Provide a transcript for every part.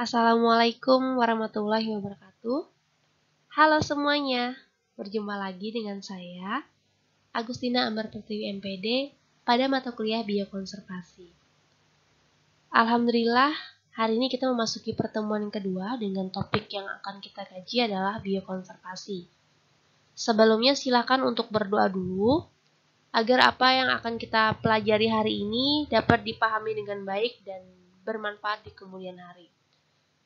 Assalamualaikum warahmatullahi wabarakatuh. Halo semuanya, berjumpa lagi dengan saya, Agustina Ambar Pertiwi MPD, pada mata kuliah Biokonservasi. Alhamdulillah, hari ini kita memasuki pertemuan kedua dengan topik yang akan kita kaji adalah biokonservasi. Sebelumnya silakan untuk berdoa dulu, agar apa yang akan kita pelajari hari ini dapat dipahami dengan baik dan bermanfaat di kemudian hari.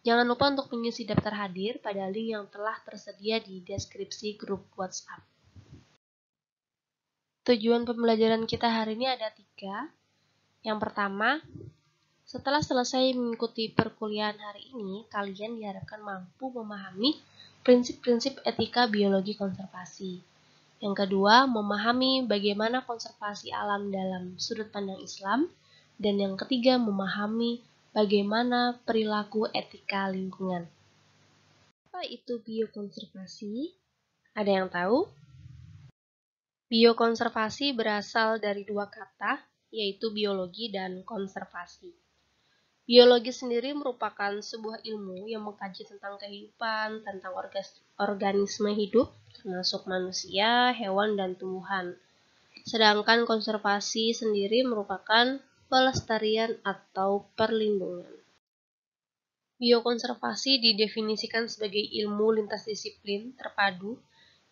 Jangan lupa untuk mengisi daftar hadir pada link yang telah tersedia di deskripsi grup WhatsApp. Tujuan pembelajaran kita hari ini ada tiga. Yang pertama, setelah selesai mengikuti perkuliahan hari ini, kalian diharapkan mampu memahami prinsip-prinsip etika biologi konservasi. Yang kedua, memahami bagaimana konservasi alam dalam sudut pandang Islam. Dan yang ketiga, memahami bagaimana perilaku etika lingkungan. Apa itu biokonservasi? Ada yang tahu? Biokonservasi berasal dari dua kata, yaitu biologi dan konservasi. Biologi sendiri merupakan sebuah ilmu yang mengkaji tentang kehidupan, tentang organisme hidup, termasuk manusia, hewan, dan tumbuhan. Sedangkan konservasi sendiri merupakan pelestarian atau perlindungan. Biokonservasi didefinisikan sebagai ilmu lintas disiplin terpadu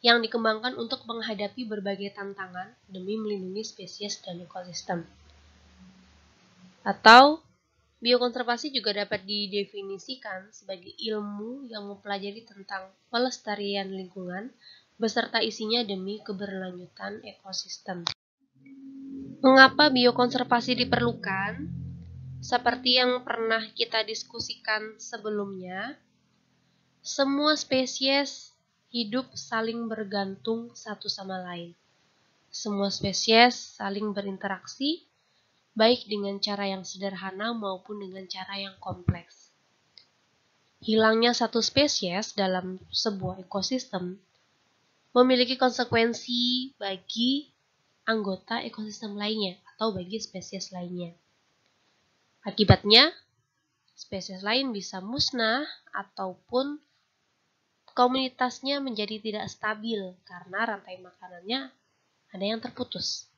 yang dikembangkan untuk menghadapi berbagai tantangan demi melindungi spesies dan ekosistem. Atau biokonservasi juga dapat didefinisikan sebagai ilmu yang mempelajari tentang pelestarian lingkungan beserta isinya demi keberlanjutan ekosistem. Mengapa biokonservasi diperlukan? Seperti yang pernah kita diskusikan sebelumnya, semua spesies hidup saling bergantung satu sama lain. Semua spesies saling berinteraksi, baik dengan cara yang sederhana maupun dengan cara yang kompleks. Hilangnya satu spesies dalam sebuah ekosistem memiliki konsekuensi bagi anggota ekosistem lainnya atau bagi spesies lainnya. Akibatnya, spesies lain bisa musnah ataupun komunitasnya menjadi tidak stabil karena rantai makanannya ada yang terputus.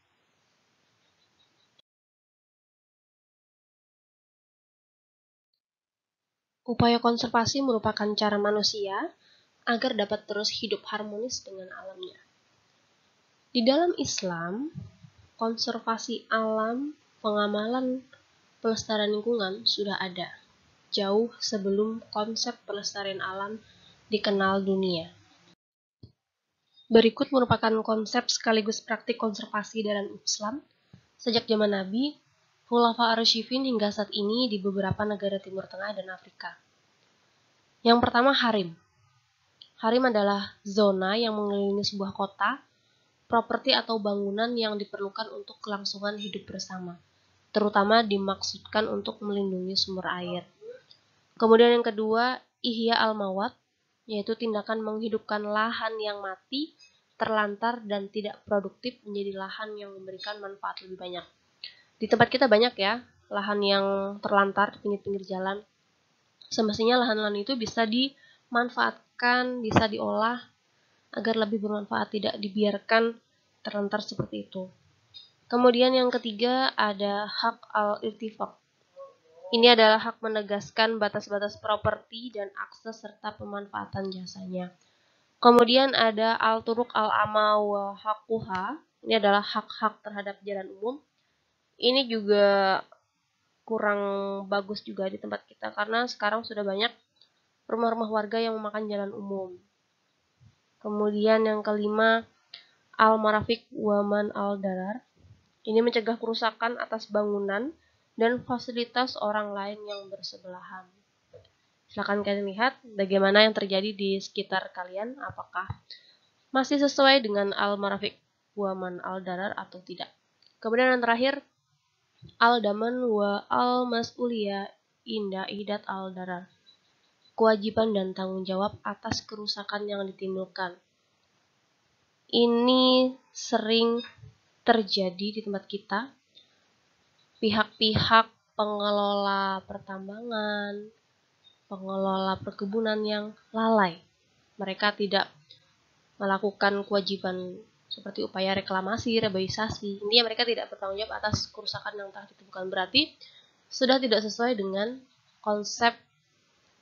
Upaya konservasi merupakan cara manusia agar dapat terus hidup harmonis dengan alamnya. Di dalam Islam, konservasi alam, pengamalan pelestarian lingkungan sudah ada jauh sebelum konsep pelestarian alam dikenal dunia. Berikut merupakan konsep sekaligus praktik konservasi dalam Islam sejak zaman Nabi, Khulafa Arsyifin hingga saat ini di beberapa negara Timur Tengah dan Afrika. Yang pertama harim. Harim adalah zona yang mengelilingi sebuah kota properti atau bangunan yang diperlukan untuk kelangsungan hidup bersama, terutama dimaksudkan untuk melindungi sumber air. Kemudian yang kedua, ihya al-mawat, yaitu tindakan menghidupkan lahan yang mati, terlantar, dan tidak produktif menjadi lahan yang memberikan manfaat lebih banyak. Di tempat kita banyak ya, lahan yang terlantar di pinggir-pinggir jalan. Semestinya lahan-lahan itu bisa dimanfaatkan, bisa diolah, agar lebih bermanfaat tidak dibiarkan terlantar seperti itu. Kemudian yang ketiga ada hak al-irtifak. Ini adalah hak menegaskan batas-batas properti dan akses serta pemanfaatan jasanya. Kemudian ada al-turuk al-ama wa hakuha. Ini adalah hak-hak terhadap jalan umum. Ini juga kurang bagus juga di tempat kita karena sekarang sudah banyak rumah-rumah warga yang memakan jalan umum. Kemudian yang kelima, al-marafiq waman al-darar. Ini mencegah kerusakan atas bangunan dan fasilitas orang lain yang bersebelahan. Silahkan kalian lihat bagaimana yang terjadi di sekitar kalian, apakah masih sesuai dengan al-marafiq waman al-darar atau tidak. Kemudian yang terakhir, al-daman wa al-mas'uliyah inda idat al-darar kewajiban dan tanggung jawab atas kerusakan yang ditimbulkan. Ini sering terjadi di tempat kita. Pihak-pihak pengelola pertambangan, pengelola perkebunan yang lalai. Mereka tidak melakukan kewajiban seperti upaya reklamasi, reboisasi. Intinya mereka tidak bertanggung jawab atas kerusakan yang telah ditemukan. Berarti sudah tidak sesuai dengan konsep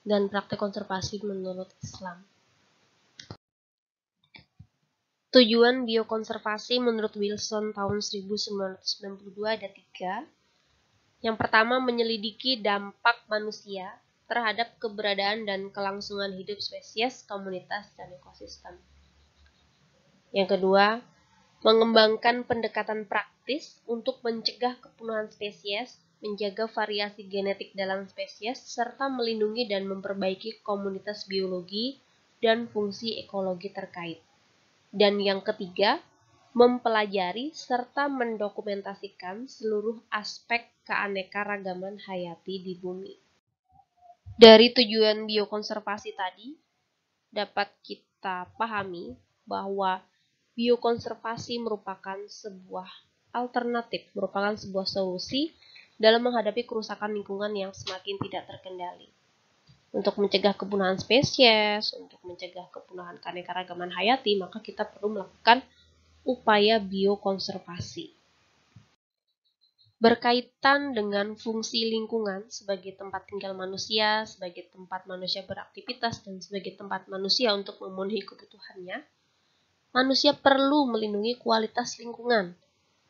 dan praktek konservasi menurut Islam. Tujuan biokonservasi menurut Wilson tahun 1992 ada tiga. Yang pertama menyelidiki dampak manusia terhadap keberadaan dan kelangsungan hidup spesies, komunitas, dan ekosistem. Yang kedua, mengembangkan pendekatan praktis untuk mencegah kepunuhan spesies, menjaga variasi genetik dalam spesies, serta melindungi dan memperbaiki komunitas biologi dan fungsi ekologi terkait. Dan yang ketiga, mempelajari serta mendokumentasikan seluruh aspek keanekaragaman hayati di bumi. Dari tujuan biokonservasi tadi, dapat kita pahami bahwa biokonservasi merupakan sebuah alternatif, merupakan sebuah solusi dalam menghadapi kerusakan lingkungan yang semakin tidak terkendali untuk mencegah kepunahan spesies, untuk mencegah kepunahan keanekaragaman hayati, maka kita perlu melakukan upaya biokonservasi. Berkaitan dengan fungsi lingkungan sebagai tempat tinggal manusia, sebagai tempat manusia beraktivitas, dan sebagai tempat manusia untuk memenuhi kebutuhannya, manusia perlu melindungi kualitas lingkungan,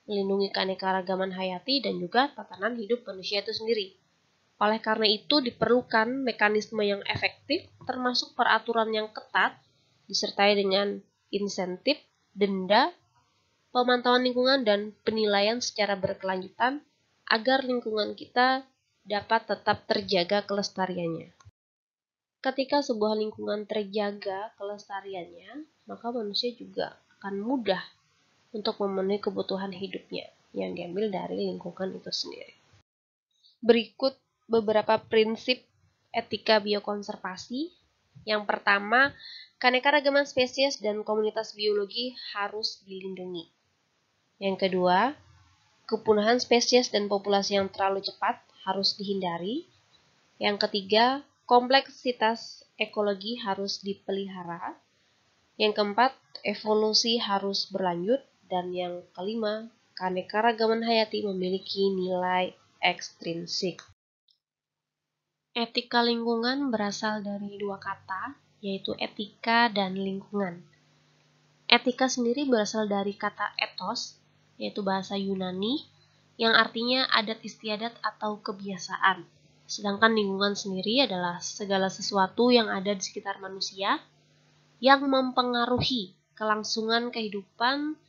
melindungi keanekaragaman hayati, dan juga tatanan hidup manusia itu sendiri. Oleh karena itu diperlukan mekanisme yang efektif termasuk peraturan yang ketat disertai dengan insentif, denda, pemantauan lingkungan dan penilaian secara berkelanjutan agar lingkungan kita dapat tetap terjaga kelestariannya. Ketika sebuah lingkungan terjaga kelestariannya, maka manusia juga akan mudah untuk memenuhi kebutuhan hidupnya yang diambil dari lingkungan itu sendiri. Berikut beberapa prinsip etika biokonservasi. Yang pertama, keanekaragaman spesies dan komunitas biologi harus dilindungi. Yang kedua, kepunahan spesies dan populasi yang terlalu cepat harus dihindari. Yang ketiga, kompleksitas ekologi harus dipelihara. Yang keempat, evolusi harus berlanjut. Dan yang kelima, keanekaragaman hayati memiliki nilai ekstrinsik. Etika lingkungan berasal dari dua kata, yaitu etika dan lingkungan. Etika sendiri berasal dari kata etos, yaitu bahasa Yunani, yang artinya adat istiadat atau kebiasaan. Sedangkan lingkungan sendiri adalah segala sesuatu yang ada di sekitar manusia yang mempengaruhi kelangsungan kehidupan,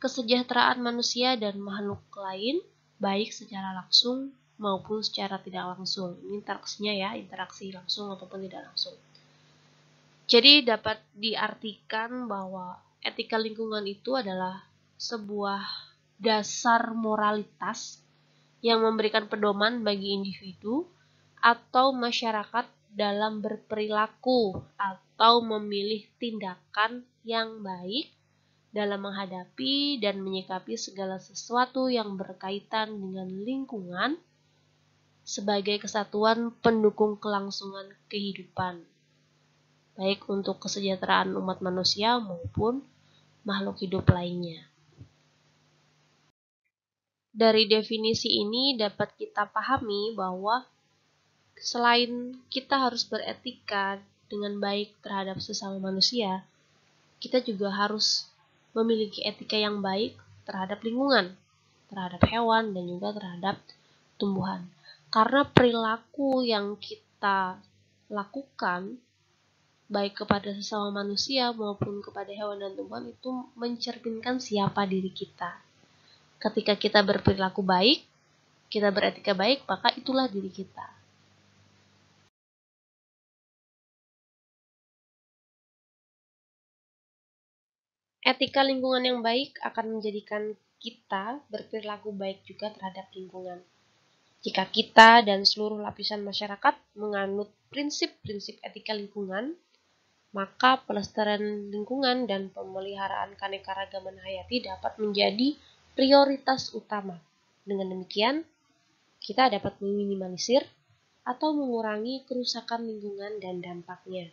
kesejahteraan manusia dan makhluk lain, baik secara langsung maupun secara tidak langsung. Ini interaksinya ya, interaksi langsung ataupun tidak langsung. Jadi dapat diartikan bahwa etika lingkungan itu adalah sebuah dasar moralitas yang memberikan pedoman bagi individu atau masyarakat dalam berperilaku atau memilih tindakan yang baik dalam menghadapi dan menyikapi segala sesuatu yang berkaitan dengan lingkungan sebagai kesatuan pendukung kelangsungan kehidupan, baik untuk kesejahteraan umat manusia maupun makhluk hidup lainnya. Dari definisi ini dapat kita pahami bahwa selain kita harus beretika dengan baik terhadap sesama manusia, kita juga harus memiliki etika yang baik terhadap lingkungan, terhadap hewan, dan juga terhadap tumbuhan. Karena perilaku yang kita lakukan baik kepada sesama manusia maupun kepada hewan dan tumbuhan itu mencerminkan siapa diri kita. Ketika kita berperilaku baik, kita beretika baik, maka itulah diri kita. Etika lingkungan yang baik akan menjadikan kita berperilaku baik juga terhadap lingkungan. Jika kita dan seluruh lapisan masyarakat menganut prinsip-prinsip etika lingkungan, maka pelestarian lingkungan dan pemeliharaan keanekaragaman hayati dapat menjadi prioritas utama. Dengan demikian, kita dapat meminimalisir atau mengurangi kerusakan lingkungan dan dampaknya.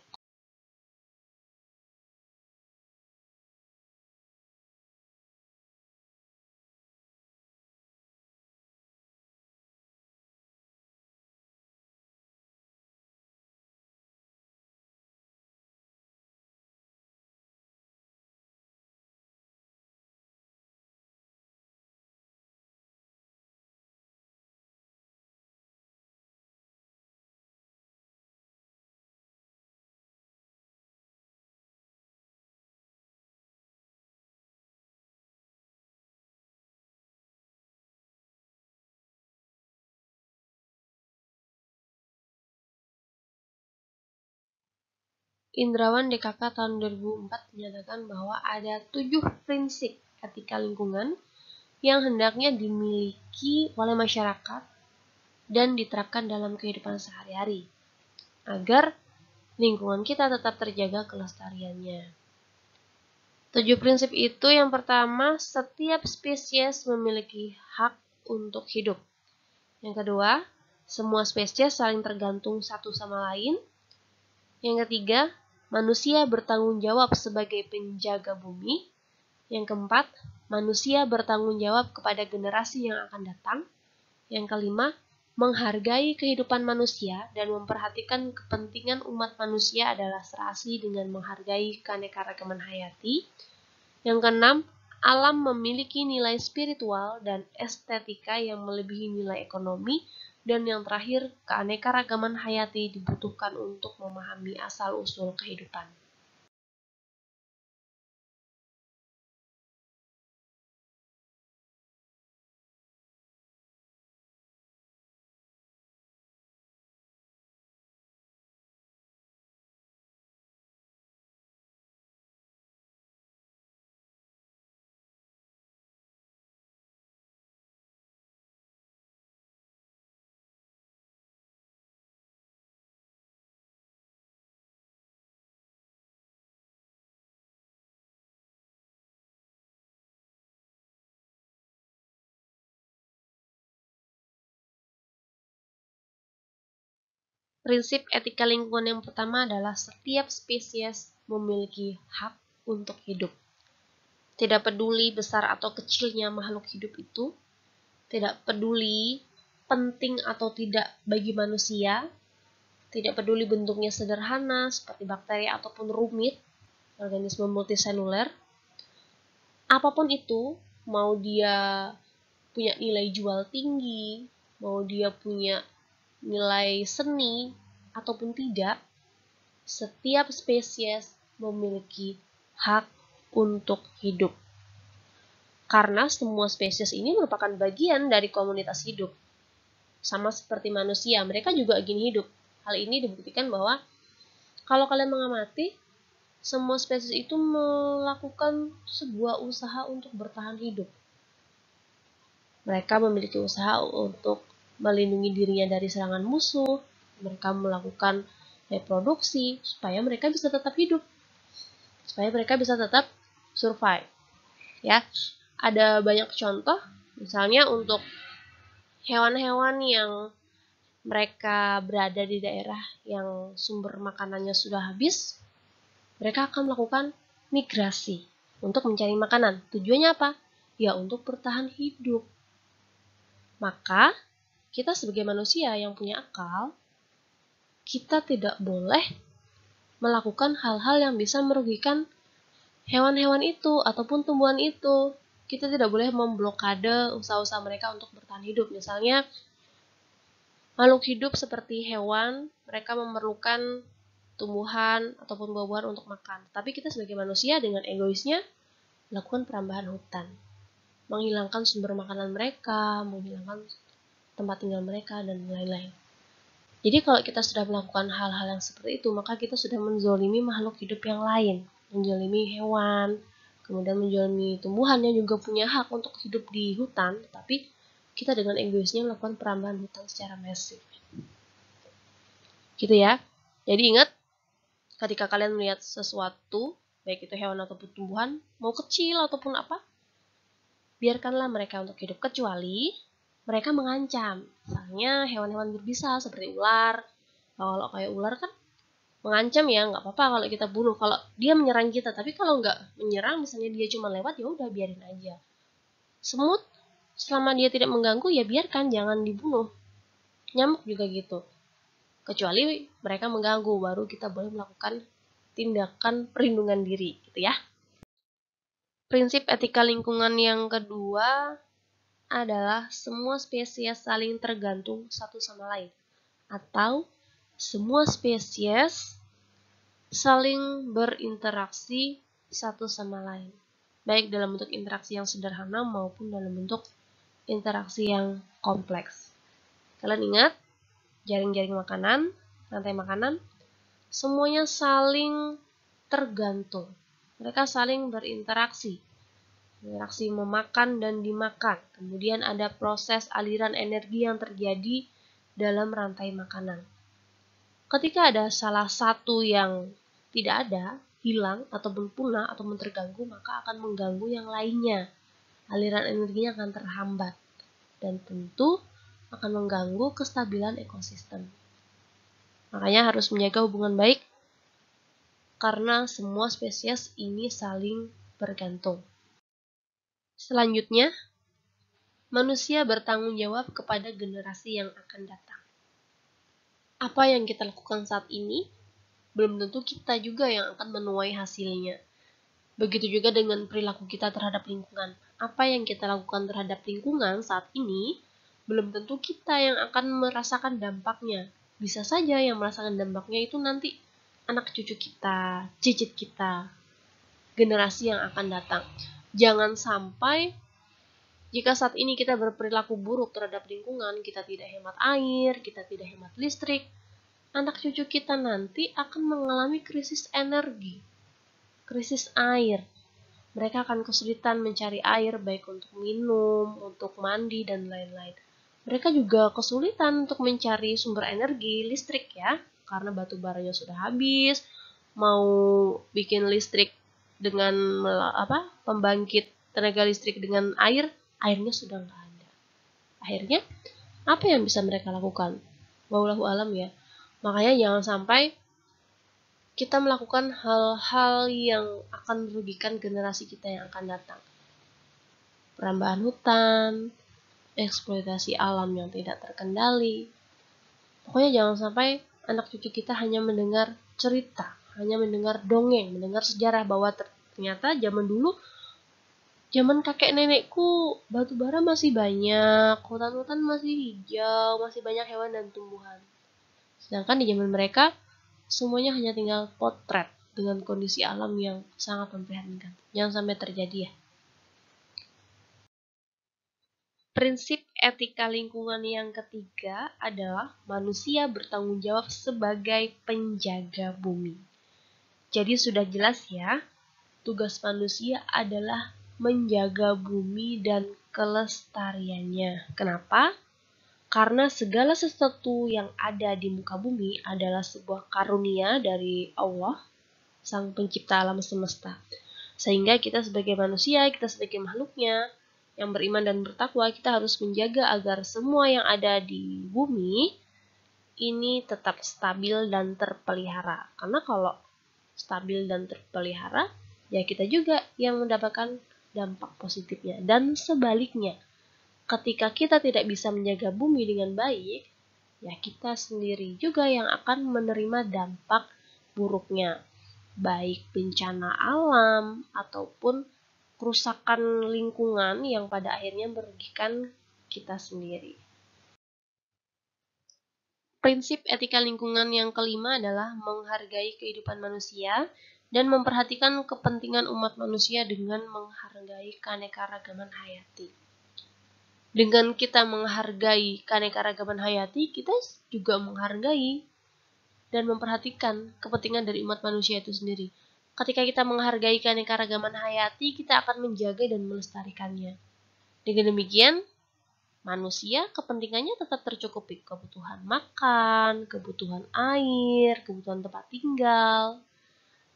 Indrawan DKK tahun 2004 menyatakan bahwa ada tujuh prinsip etika lingkungan yang hendaknya dimiliki oleh masyarakat dan diterapkan dalam kehidupan sehari-hari agar lingkungan kita tetap terjaga kelestariannya. Tujuh prinsip itu yang pertama, setiap spesies memiliki hak untuk hidup. Yang kedua, semua spesies saling tergantung satu sama lain. Yang ketiga, manusia bertanggung jawab sebagai penjaga bumi. Yang keempat, manusia bertanggung jawab kepada generasi yang akan datang. Yang kelima, menghargai kehidupan manusia dan memperhatikan kepentingan umat manusia adalah serasi dengan menghargai keanekaragaman hayati. Yang keenam, alam memiliki nilai spiritual dan estetika yang melebihi nilai ekonomi dan yang terakhir, keanekaragaman hayati dibutuhkan untuk memahami asal-usul kehidupan. Prinsip etika lingkungan yang pertama adalah setiap spesies memiliki hak untuk hidup. Tidak peduli besar atau kecilnya makhluk hidup itu, tidak peduli penting atau tidak bagi manusia, tidak peduli bentuknya sederhana seperti bakteri ataupun rumit, organisme multiseluler, apa pun itu, mau dia punya nilai jual tinggi, mau dia punya nilai seni ataupun tidak, setiap spesies memiliki hak untuk hidup. Karena semua spesies ini merupakan bagian dari komunitas hidup. Sama seperti manusia, mereka juga ingin hidup. Hal ini dibuktikan bahwa kalau kalian mengamati, semua spesies itu melakukan sebuah usaha untuk bertahan hidup. Mereka memiliki usaha untuk melindungi dirinya dari serangan musuh, mereka melakukan reproduksi supaya mereka bisa tetap hidup. Supaya mereka bisa tetap survive. Ya. Ada banyak contoh, misalnya untuk hewan-hewan yang mereka berada di daerah yang sumber makanannya sudah habis, mereka akan melakukan migrasi untuk mencari makanan. Tujuannya apa? Ya untuk bertahan hidup. Maka kita sebagai manusia yang punya akal, kita tidak boleh melakukan hal-hal yang bisa merugikan hewan-hewan itu ataupun tumbuhan itu. Kita tidak boleh memblokade usaha-usaha mereka untuk bertahan hidup. Misalnya, makhluk hidup seperti hewan, mereka memerlukan tumbuhan ataupun buah-buahan untuk makan. Tapi kita sebagai manusia dengan egoisnya melakukan perambahan hutan. Menghilangkan sumber makanan mereka, menghilangkan tempat tinggal mereka, dan lain-lain. Jadi kalau kita sudah melakukan hal-hal yang seperti itu, maka kita sudah menzolimi makhluk hidup yang lain, menzolimi hewan, kemudian menzolimi tumbuhan yang juga punya hak untuk hidup di hutan, tapi kita dengan egoisnya melakukan perambahan hutan secara masif. Gitu ya. Jadi ingat, ketika kalian melihat sesuatu, baik itu hewan ataupun tumbuhan, mau kecil ataupun apa, biarkanlah mereka untuk hidup. Kecuali mereka mengancam. Misalnya hewan-hewan berbisa seperti ular. Kalau kayak ular kan mengancam ya nggak apa-apa kalau kita bunuh. Kalau dia menyerang kita, tapi kalau nggak menyerang, misalnya dia cuma lewat ya udah biarin aja. Semut selama dia tidak mengganggu ya biarkan, jangan dibunuh. Nyamuk juga gitu. Kecuali mereka mengganggu, baru kita boleh melakukan tindakan perlindungan diri gitu ya. Prinsip etika lingkungan yang kedua adalah semua spesies saling tergantung satu sama lain atau semua spesies saling berinteraksi satu sama lain baik dalam bentuk interaksi yang sederhana maupun dalam bentuk interaksi yang kompleks. Kalian ingat jaring-jaring makanan, rantai makanan, semuanya saling tergantung. Mereka saling berinteraksi reaksi memakan dan dimakan. Kemudian ada proses aliran energi yang terjadi dalam rantai makanan. Ketika ada salah satu yang tidak ada, hilang ataupun punah atau terganggu, maka akan mengganggu yang lainnya. Aliran energinya akan terhambat dan tentu akan mengganggu kestabilan ekosistem. Makanya harus menjaga hubungan baik karena semua spesies ini saling bergantung. Selanjutnya, manusia bertanggung jawab kepada generasi yang akan datang. Apa yang kita lakukan saat ini, belum tentu kita juga yang akan menuai hasilnya. Begitu juga dengan perilaku kita terhadap lingkungan. Apa yang kita lakukan terhadap lingkungan saat ini, belum tentu kita yang akan merasakan dampaknya. Bisa saja yang merasakan dampaknya itu nanti anak cucu kita, cicit kita, generasi yang akan datang. Jangan sampai jika saat ini kita berperilaku buruk terhadap lingkungan, kita tidak hemat air, kita tidak hemat listrik, anak cucu kita nanti akan mengalami krisis energi, krisis air. Mereka akan kesulitan mencari air baik untuk minum, untuk mandi, dan lain-lain. Mereka juga kesulitan untuk mencari sumber energi listrik ya, karena batu baranya sudah habis, mau bikin listrik dengan apa pembangkit tenaga listrik dengan air, airnya sudah nggak ada. Akhirnya apa yang bisa mereka lakukan? Wallahu alam ya. Makanya jangan sampai kita melakukan hal-hal yang akan merugikan generasi kita yang akan datang. Perambahan hutan, eksploitasi alam yang tidak terkendali. Pokoknya jangan sampai anak cucu kita hanya mendengar cerita hanya mendengar dongeng, mendengar sejarah bahwa ternyata zaman dulu zaman kakek nenekku batu bara masih banyak, hutan-hutan masih hijau, masih banyak hewan dan tumbuhan. Sedangkan di zaman mereka semuanya hanya tinggal potret dengan kondisi alam yang sangat memprihatinkan. Jangan sampai terjadi ya. Prinsip etika lingkungan yang ketiga adalah manusia bertanggung jawab sebagai penjaga bumi. Jadi sudah jelas ya, tugas manusia adalah menjaga bumi dan kelestariannya. Kenapa? Karena segala sesuatu yang ada di muka bumi adalah sebuah karunia dari Allah, Sang Pencipta alam semesta. Sehingga kita sebagai manusia, kita sebagai makhluknya, yang beriman dan bertakwa, kita harus menjaga agar semua yang ada di bumi ini tetap stabil dan terpelihara. Karena kalau stabil dan terpelihara, ya kita juga yang mendapatkan dampak positifnya. Dan sebaliknya, ketika kita tidak bisa menjaga bumi dengan baik, ya kita sendiri juga yang akan menerima dampak buruknya, baik bencana alam ataupun kerusakan lingkungan yang pada akhirnya merugikan kita sendiri. Prinsip etika lingkungan yang kelima adalah menghargai kehidupan manusia dan memperhatikan kepentingan umat manusia dengan menghargai keanekaragaman hayati. Dengan kita menghargai keanekaragaman hayati, kita juga menghargai dan memperhatikan kepentingan dari umat manusia itu sendiri. Ketika kita menghargai keanekaragaman hayati, kita akan menjaga dan melestarikannya. Dengan demikian, manusia kepentingannya tetap tercukupi kebutuhan makan, kebutuhan air, kebutuhan tempat tinggal.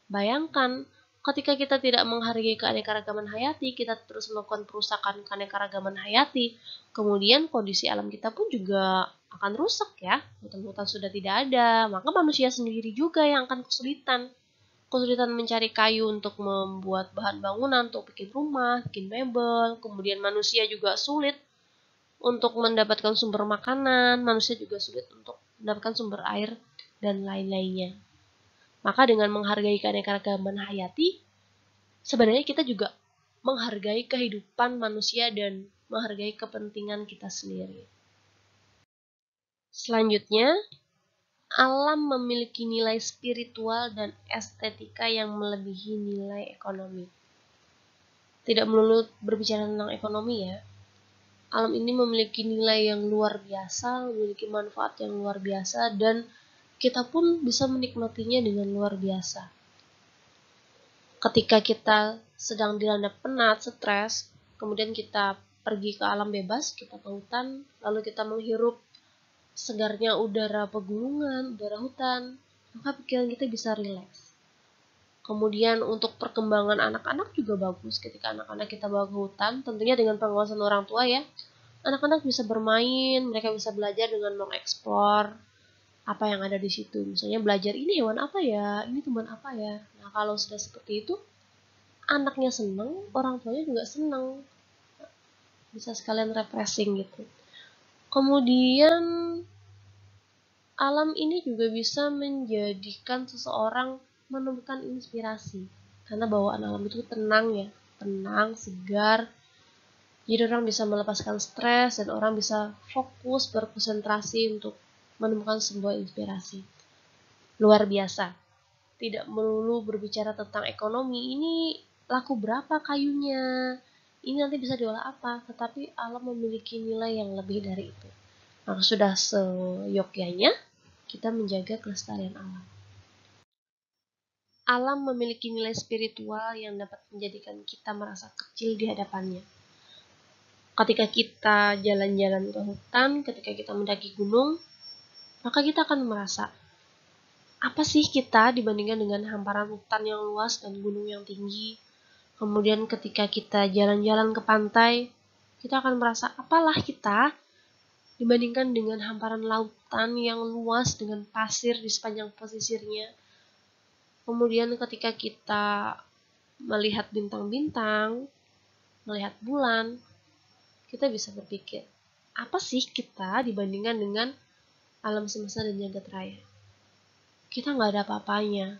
Bayangkan Ketika kita tidak menghargai keanekaragaman hayati, kita terus melakukan perusakan keanekaragaman hayati, kemudian kondisi alam kita pun juga akan rusak ya. Hutan-hutan sudah tidak ada, maka manusia sendiri juga yang akan kesulitan. Kesulitan mencari kayu untuk membuat bahan bangunan, untuk bikin rumah, bikin mebel, kemudian manusia juga sulit untuk mendapatkan sumber makanan, manusia juga sulit untuk mendapatkan sumber air dan lain-lainnya. Maka dengan menghargai keanekaragaman hayati, sebenarnya kita juga menghargai kehidupan manusia dan menghargai kepentingan kita sendiri. Selanjutnya, alam memiliki nilai spiritual dan estetika yang melebihi nilai ekonomi. Tidak melulu berbicara tentang ekonomi ya. Alam ini memiliki nilai yang luar biasa, memiliki manfaat yang luar biasa dan kita pun bisa menikmatinya dengan luar biasa. Ketika kita sedang dilanda penat, stres, kemudian kita pergi ke alam bebas, kita ke hutan, lalu kita menghirup segarnya udara pegunungan, udara hutan, maka pikiran kita bisa rileks. Kemudian untuk perkembangan anak-anak juga bagus ketika anak-anak kita bawa ke hutan, tentunya dengan pengawasan orang tua ya. Anak-anak bisa bermain, mereka bisa belajar dengan mengeksplor apa yang ada di situ. Misalnya belajar ini hewan apa ya, ini teman apa ya. Nah kalau sudah seperti itu, anaknya seneng, orang tuanya juga seneng. Bisa sekalian refreshing gitu. Kemudian alam ini juga bisa menjadikan seseorang menemukan inspirasi. Karena bawaan alam itu tenang ya, tenang, segar. Jadi orang bisa melepaskan stres dan orang bisa fokus berkonsentrasi untuk menemukan sebuah inspirasi. Luar biasa. Tidak melulu berbicara tentang ekonomi, ini laku berapa kayunya, ini nanti bisa diolah apa, tetapi alam memiliki nilai yang lebih dari itu. Maka sudah seyogyanya kita menjaga kelestarian alam. Alam memiliki nilai spiritual yang dapat menjadikan kita merasa kecil di hadapannya. Ketika kita jalan-jalan ke hutan, ketika kita mendaki gunung, maka kita akan merasa apa sih kita dibandingkan dengan hamparan hutan yang luas dan gunung yang tinggi. Kemudian ketika kita jalan-jalan ke pantai, kita akan merasa apalah kita dibandingkan dengan hamparan lautan yang luas dengan pasir di sepanjang pesisirnya. Kemudian ketika kita melihat bintang-bintang, melihat bulan, kita bisa berpikir, apa sih kita dibandingkan dengan alam semesta dan jagat raya. Kita nggak ada apa-apanya.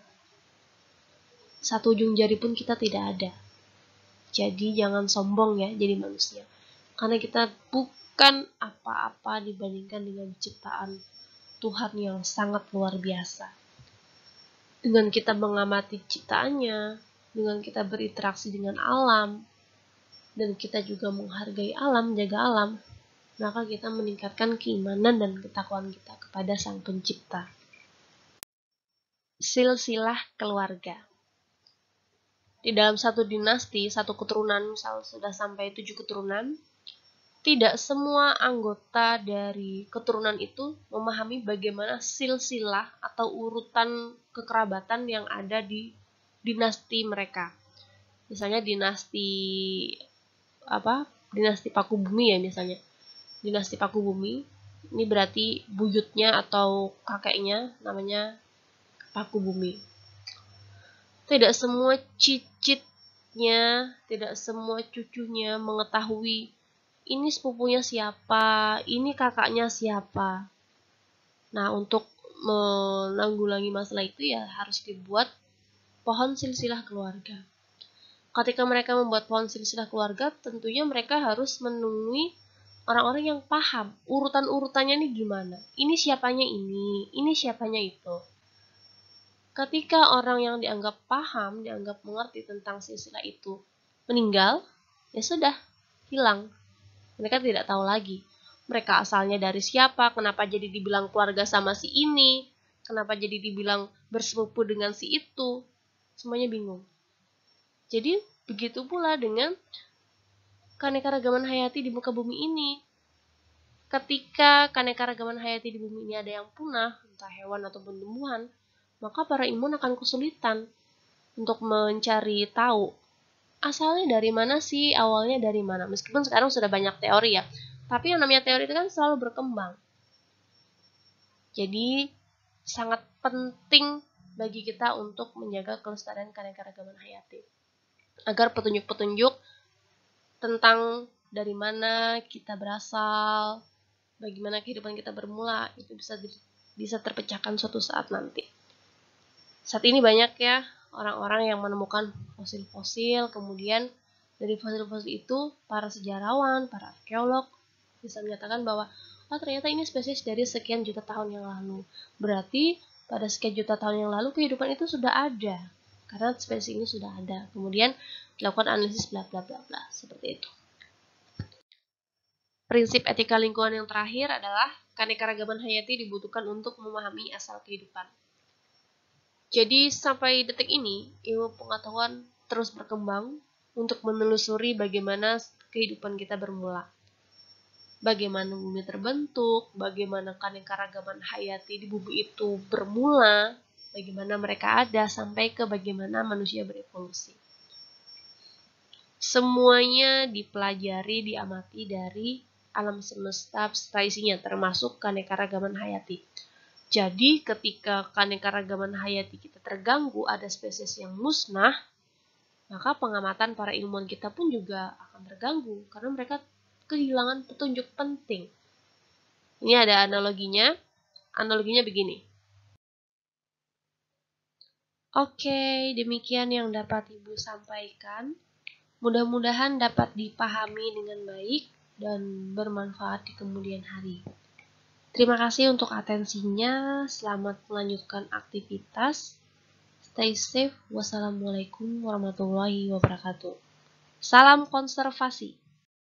Satu ujung jari pun kita tidak ada. Jadi jangan sombong ya jadi manusia. Karena kita bukan apa-apa dibandingkan dengan ciptaan Tuhan yang sangat luar biasa. Dengan kita mengamati ciptaannya, dengan kita berinteraksi dengan alam, dan kita juga menghargai alam, jaga alam, maka kita meningkatkan keimanan dan ketakwaan kita kepada Sang Pencipta. Silsilah keluarga Di dalam satu dinasti, satu keturunan, misal sudah sampai tujuh keturunan, tidak semua anggota dari keturunan itu memahami bagaimana silsilah atau urutan kekerabatan yang ada di dinasti mereka. Misalnya dinasti apa? Dinasti Paku Bumi ya misalnya dinasti Paku Bumi. Ini berarti buyutnya atau kakeknya namanya Paku Bumi. Tidak semua cicitnya, tidak semua cucunya mengetahui ini sepupunya siapa, ini kakaknya siapa. Nah, untuk menanggulangi masalah itu ya harus dibuat pohon silsilah keluarga. Ketika mereka membuat pohon silsilah keluarga, tentunya mereka harus menemui orang-orang yang paham urutan-urutannya nih gimana. Ini siapanya ini, ini siapanya itu. Ketika orang yang dianggap paham, dianggap mengerti tentang silsilah itu meninggal, ya sudah, hilang. Mereka tidak tahu lagi. Mereka asalnya dari siapa, kenapa jadi dibilang keluarga sama si ini, kenapa jadi dibilang bersepupu dengan si itu. Semuanya bingung. Jadi begitu pula dengan keanekaragaman hayati di muka bumi ini. Ketika keanekaragaman hayati di bumi ini ada yang punah, entah hewan ataupun tumbuhan, maka para imun akan kesulitan. untuk mencari tahu asalnya dari mana sih, awalnya dari mana. Meskipun sekarang sudah banyak teori ya, tapi yang namanya teori itu kan selalu berkembang. Jadi sangat penting bagi kita untuk menjaga kelestarian keanekaragaman hayati. Agar petunjuk-petunjuk tentang dari mana kita berasal, bagaimana kehidupan kita bermula, itu bisa bisa terpecahkan suatu saat nanti. Saat ini banyak ya orang-orang yang menemukan fosil-fosil, kemudian dari fosil-fosil itu para sejarawan, para arkeolog bisa menyatakan bahwa oh ternyata ini spesies dari sekian juta tahun yang lalu. Berarti pada sekian juta tahun yang lalu kehidupan itu sudah ada karena spesies ini sudah ada. Kemudian dilakukan analisis bla bla bla bla seperti itu. Prinsip etika lingkungan yang terakhir adalah keanekaragaman hayati dibutuhkan untuk memahami asal kehidupan. Jadi sampai detik ini, ilmu pengetahuan terus berkembang untuk menelusuri bagaimana kehidupan kita bermula. Bagaimana bumi terbentuk, bagaimana keanekaragaman hayati di bumi itu bermula, bagaimana mereka ada sampai ke bagaimana manusia berevolusi. Semuanya dipelajari, diamati dari alam semesta serta isinya, termasuk keanekaragaman hayati. Jadi ketika keanekaragaman hayati kita terganggu, ada spesies yang musnah, maka pengamatan para ilmuwan kita pun juga akan terganggu karena mereka kehilangan petunjuk penting. Ini ada analoginya. Analoginya begini. Oke, demikian yang dapat Ibu sampaikan. Mudah-mudahan dapat dipahami dengan baik dan bermanfaat di kemudian hari. Terima kasih untuk atensinya. Selamat melanjutkan aktivitas. Stay safe. Wassalamualaikum warahmatullahi wabarakatuh. Salam konservasi.